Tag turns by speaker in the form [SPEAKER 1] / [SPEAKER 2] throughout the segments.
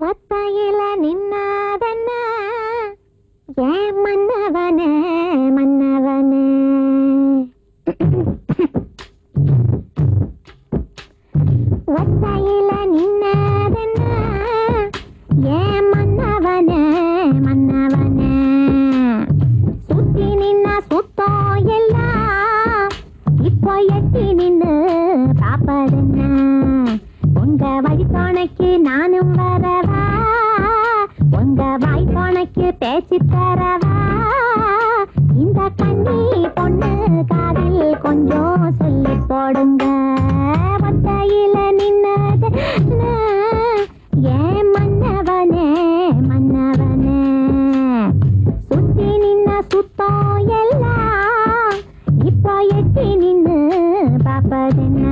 [SPEAKER 1] ಒತ್ತಾಯಿಲ್ಲ ನಿನ್ನದನ್ನ ಏ ಮನ್ನವನೇ ಮನ್ನವನೇ ಒತ್ತಾಯಿಲ್ಲ ನಿನ್ನದನ್ನ ಏ ಮನ್ನವನೇ ಮನ್ನವನೇ ಸುತ್ತಿ ನಿನ್ನ ಸುತ್ತೋ ಎಲ್ಲ இப்போ எட்டி நின்று பாப்பதுங்க உங்க வழி துணைக்கு போடுங்க ஒத்தையில நின்னது ஏன் மன்னவனே மன்னவனே. சுத்தி நின்ன சுத்தம் எல்லாம் இப்போ எட்டி நின்னு பாப்பதென்ன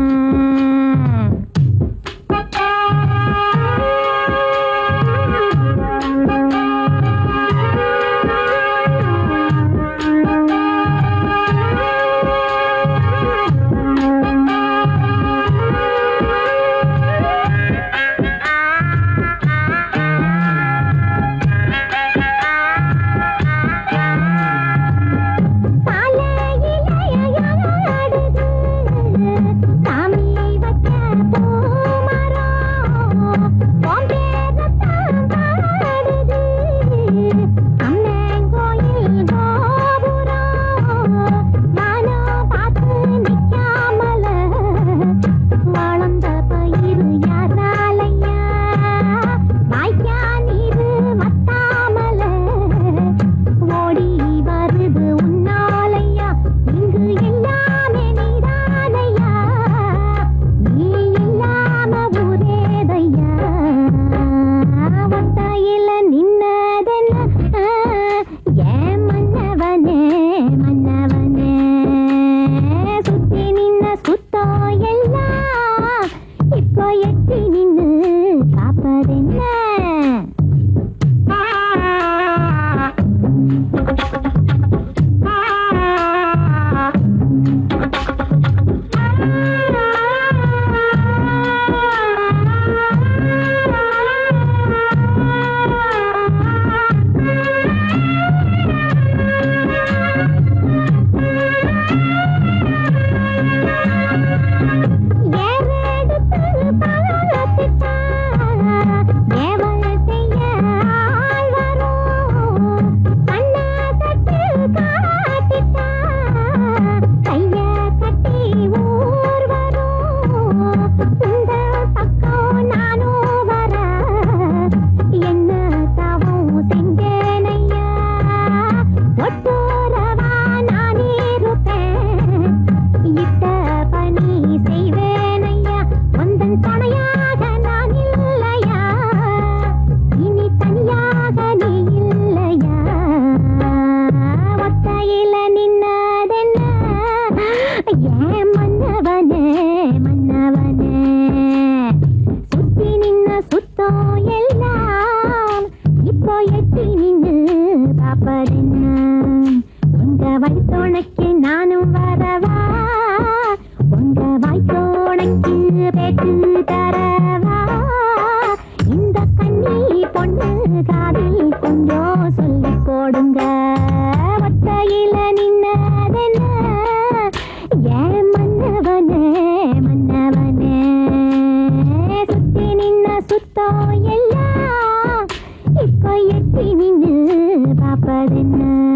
[SPEAKER 1] எட்டி நின்று காப்பதென்ன பார்ப்பதென்ன?